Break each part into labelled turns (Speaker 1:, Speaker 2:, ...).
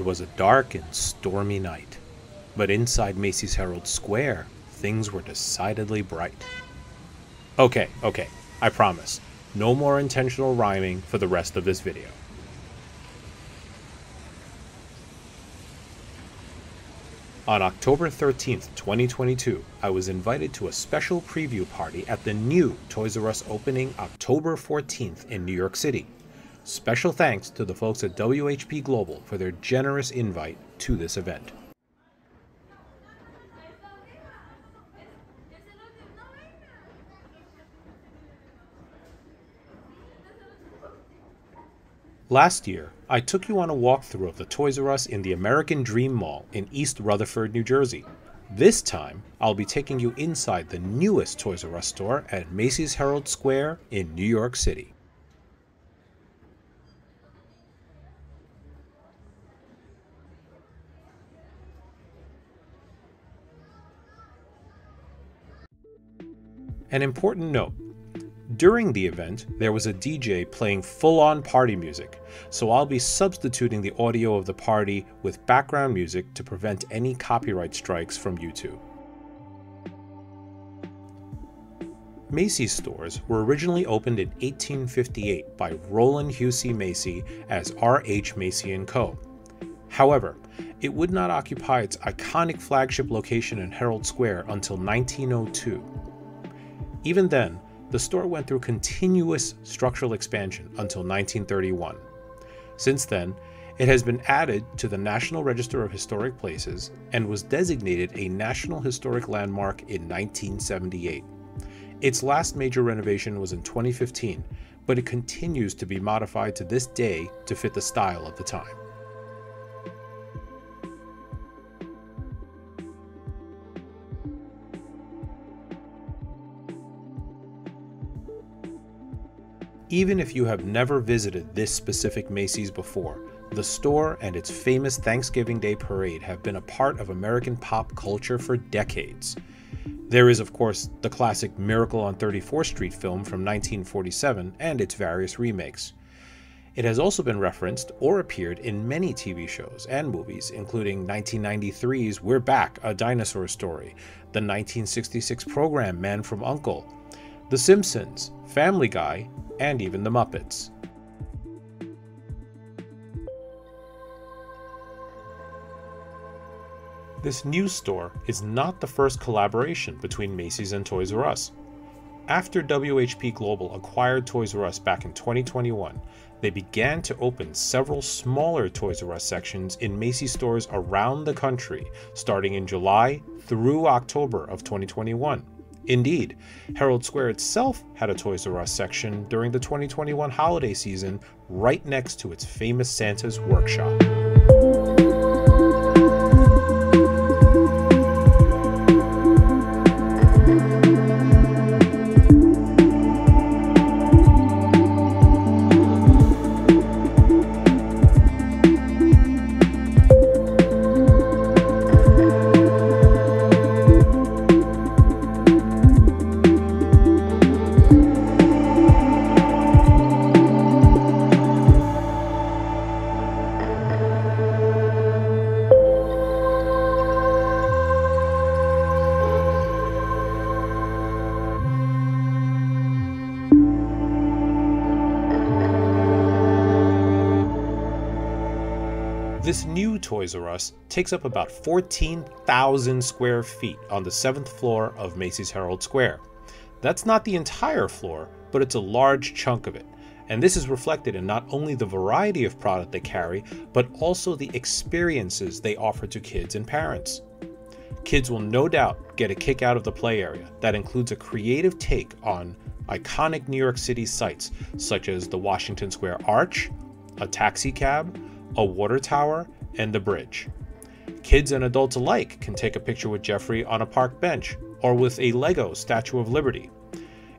Speaker 1: It was a dark and stormy night, but inside Macy's Herald Square, things were decidedly bright. Okay, okay, I promise. No more intentional rhyming for the rest of this video. On October 13th, 2022, I was invited to a special preview party at the new Toys R Us opening October 14th in New York City. Special thanks to the folks at WHP Global for their generous invite to this event. Last year, I took you on a walkthrough of the Toys R Us in the American Dream Mall in East Rutherford, New Jersey. This time, I'll be taking you inside the newest Toys R Us store at Macy's Herald Square in New York City. An important note during the event, there was a DJ playing full on party music, so I'll be substituting the audio of the party with background music to prevent any copyright strikes from YouTube. Macy's stores were originally opened in 1858 by Rowland Hussey Macy as R.H. Macy & Co. However, it would not occupy its iconic flagship location in Herald Square until 1902. Even then, the store went through continuous structural expansion until 1931. Since then, it has been added to the National Register of Historic Places and was designated a National Historic Landmark in 1978. Its last major renovation was in 2015, but it continues to be modified to this day to fit the style of the time. Even if you have never visited this specific Macy's before, the store and its famous Thanksgiving Day parade have been a part of American pop culture for decades. There is, of course, the classic Miracle on 34th Street film from 1947 and its various remakes. It has also been referenced or appeared in many TV shows and movies, including 1993's We're Back, A Dinosaur Story, the 1966 program Man from U.N.C.L.E., The Simpsons, Family Guy, and even the Muppets. This new store is not the first collaboration between Macy's and Toys R Us. After WHP Global acquired Toys R Us back in 2021, they began to open several smaller Toys R Us sections in Macy's stores around the country, starting in July through October of 2021. Indeed, Herald Square itself had a Toys R Us section during the 2021 holiday season right next to its famous Santa's workshop. This new Toys R Us takes up about 14,000 square feet on the seventh floor of Macy's Herald Square. That's not the entire floor, but it's a large chunk of it. And this is reflected in not only the variety of product they carry, but also the experiences they offer to kids and parents. Kids will no doubt get a kick out of the play area that includes a creative take on iconic New York City sites such as the Washington Square Arch, a taxi cab, a water tower, and the bridge. Kids and adults alike can take a picture with Geoffrey on a park bench or with a Lego Statue of Liberty.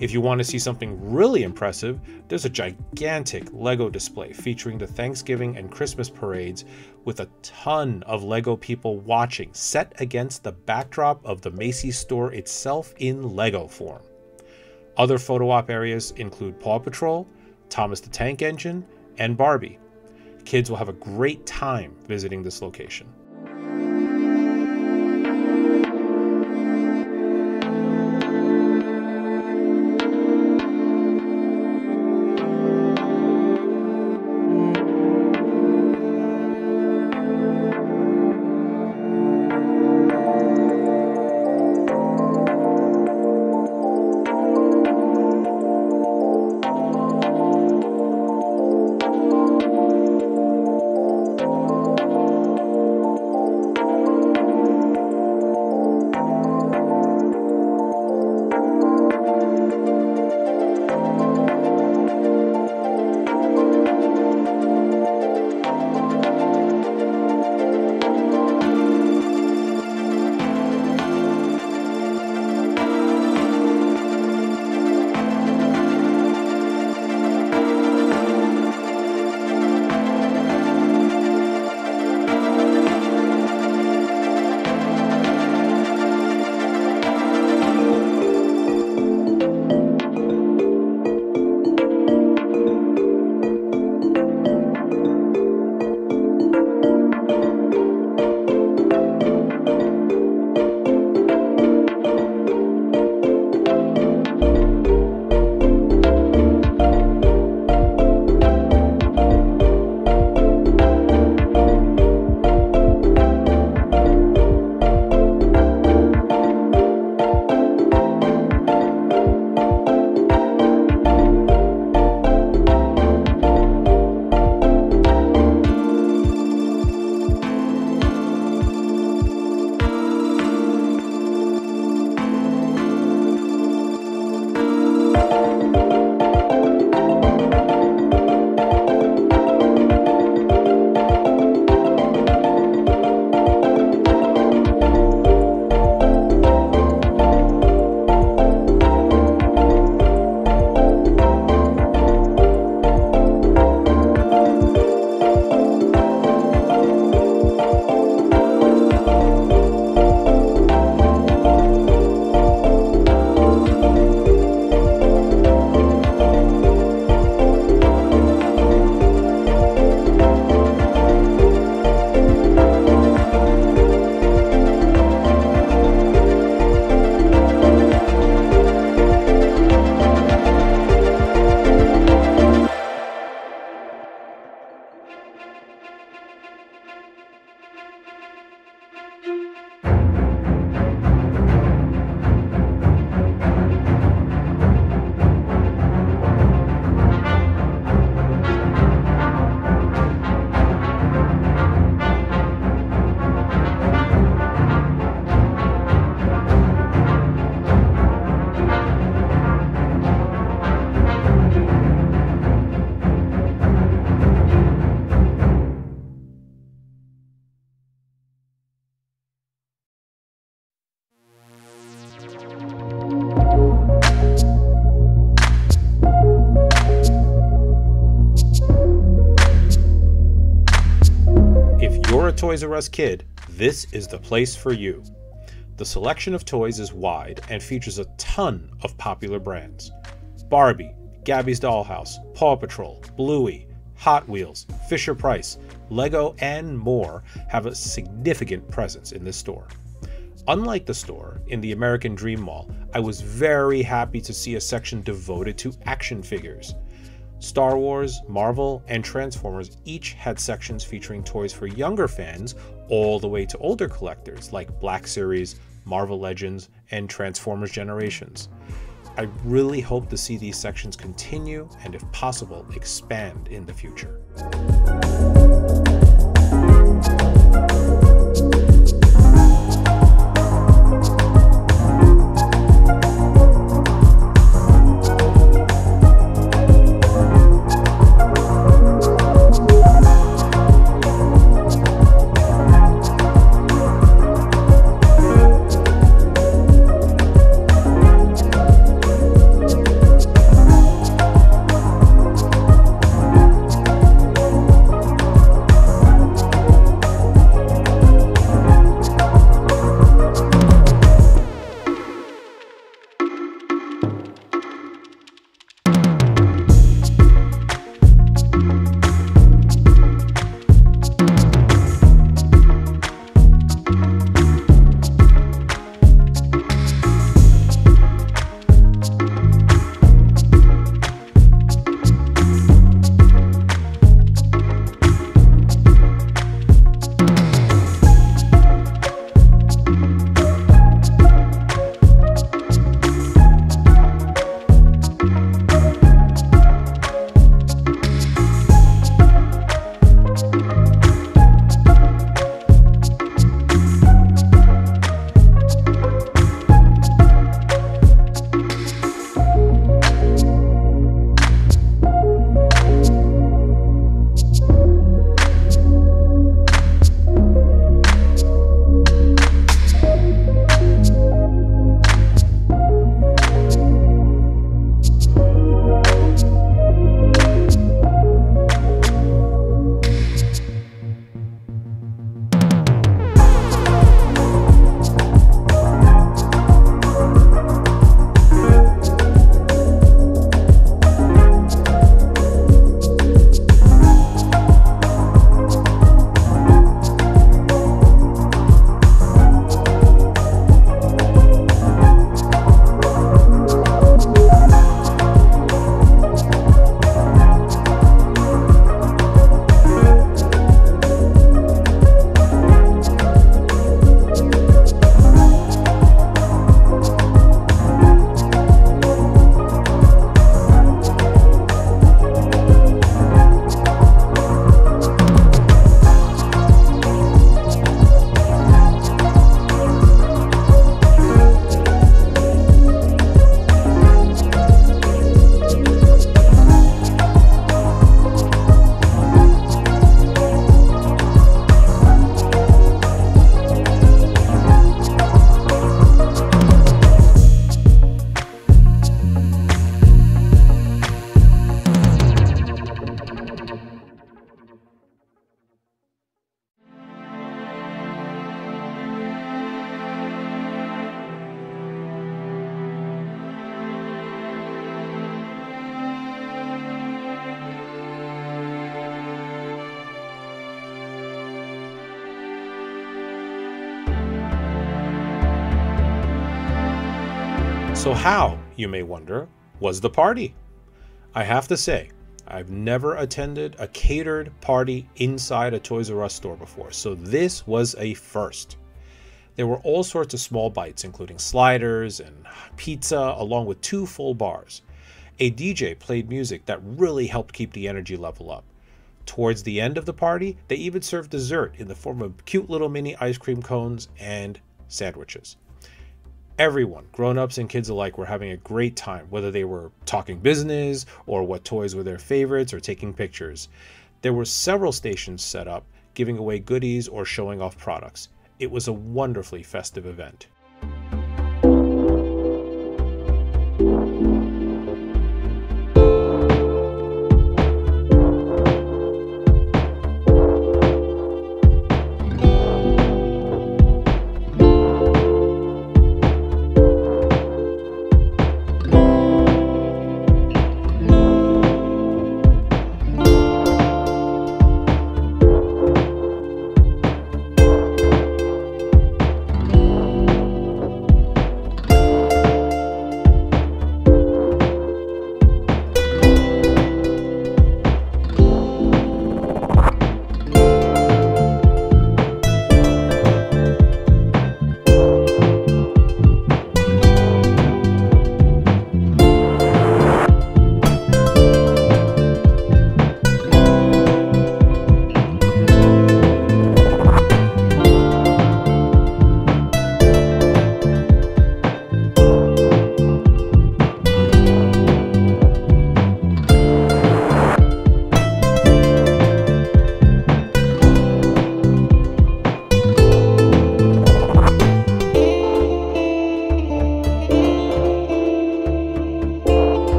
Speaker 1: If you want to see something really impressive, there's a gigantic Lego display featuring the Thanksgiving and Christmas parades with a ton of Lego people watching, set against the backdrop of the Macy's store itself in Lego form. Other photo op areas include Paw Patrol, Thomas the Tank Engine, and Barbie. Kids will have a great time visiting this location. Toys R Us kid, this is the place for you. The selection of toys is wide and features a ton of popular brands. Barbie, Gabby's Dollhouse, Paw Patrol, Bluey, Hot Wheels, Fisher Price, Lego, and more have a significant presence in this store. Unlike the store in the American Dream Mall, I was very happy to see a section devoted to action figures. Star Wars, Marvel, and Transformers each had sections featuring toys for younger fans all the way to older collectors like Black Series, Marvel Legends, and Transformers Generations. I really hope to see these sections continue and, if possible, expand in the future. So, how, you may wonder, was the party? I have to say, I've never attended a catered party inside a Toys R Us store before, so this was a first. There were all sorts of small bites, including sliders and pizza, along with two full bars. A DJ played music that really helped keep the energy level up. Towards the end of the party, they even served dessert in the form of cute little mini ice cream cones and sandwiches. Everyone, grown ups and kids alike, were having a great time, whether they were talking business or what toys were their favorites or taking pictures. There were several stations set up, giving away goodies or showing off products. It was a wonderfully festive event.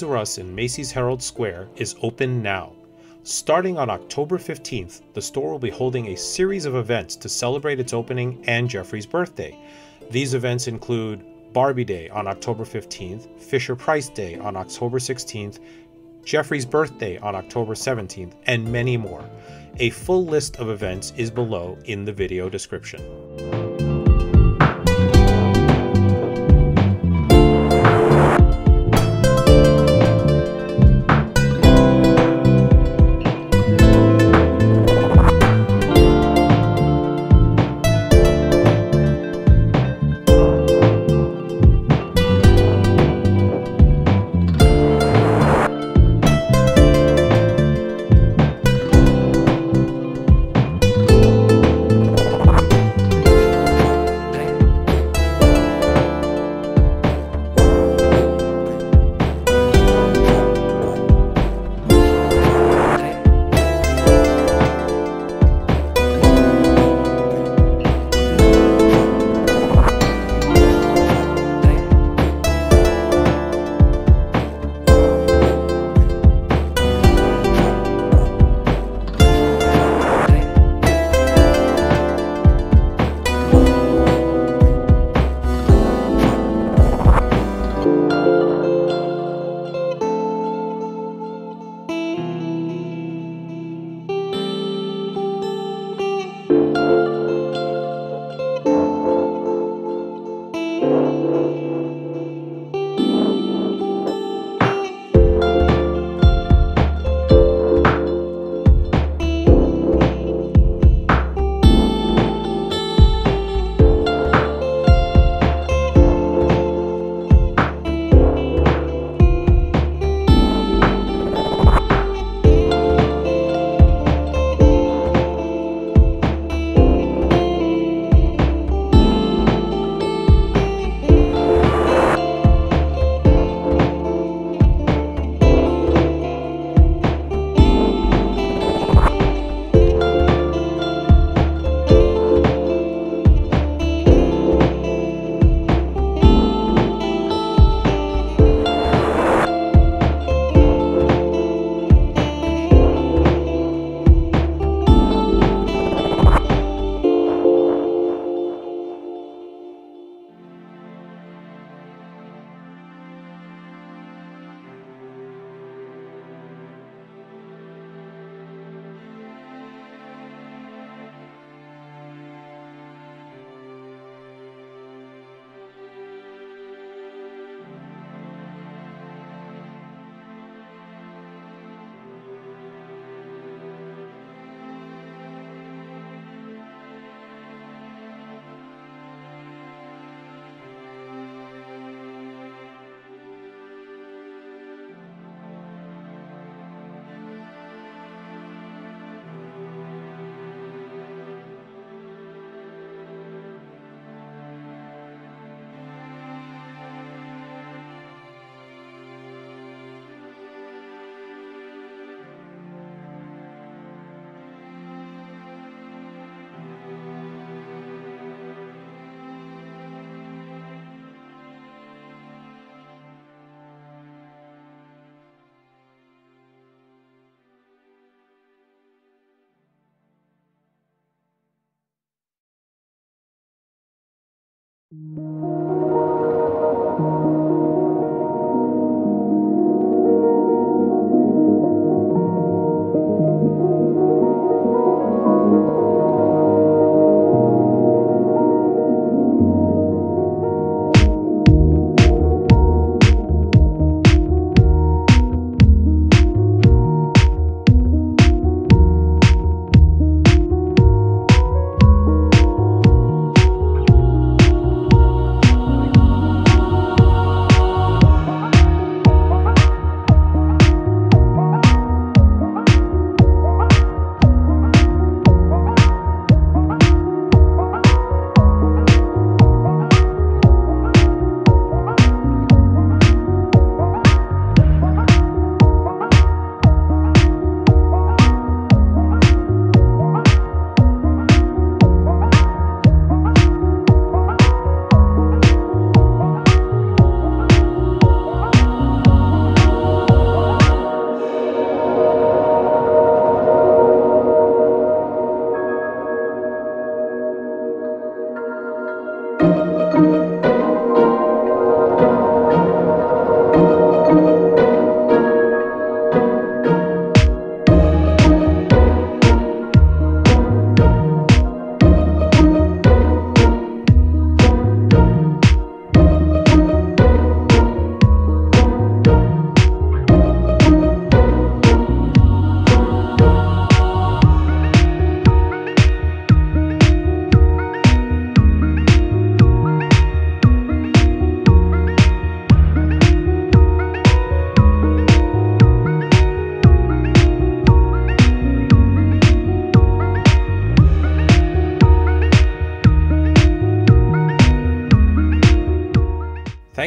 Speaker 1: Toys R Us in Macy's Herald Square is open now. Starting on October 15th, the store will be holding a series of events to celebrate its opening and Geoffrey's birthday. These events include Barbie Day on October 15th, Fisher Price Day on October 16th, Geoffrey's birthday on October 17th, and many more. A full list of events is below in the video description.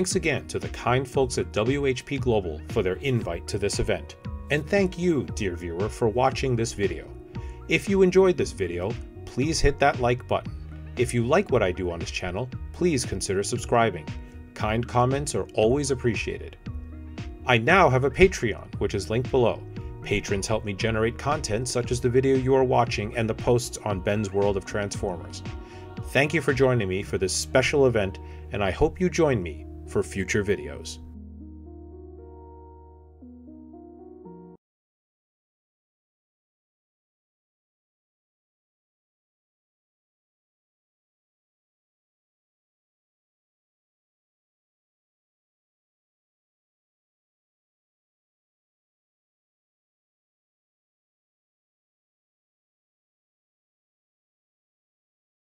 Speaker 1: Thanks again to the kind folks at WHP Global for their invite to this event. And thank you, dear viewer, for watching this video. If you enjoyed this video, please hit that like button. If you like what I do on this channel, please consider subscribing. Kind comments are always appreciated. I now have a Patreon, which is linked below. Patrons help me generate content such as the video you are watching and the posts on Ben's World of Transformers. Thank you for joining me for this special event, and I hope you join me for future videos.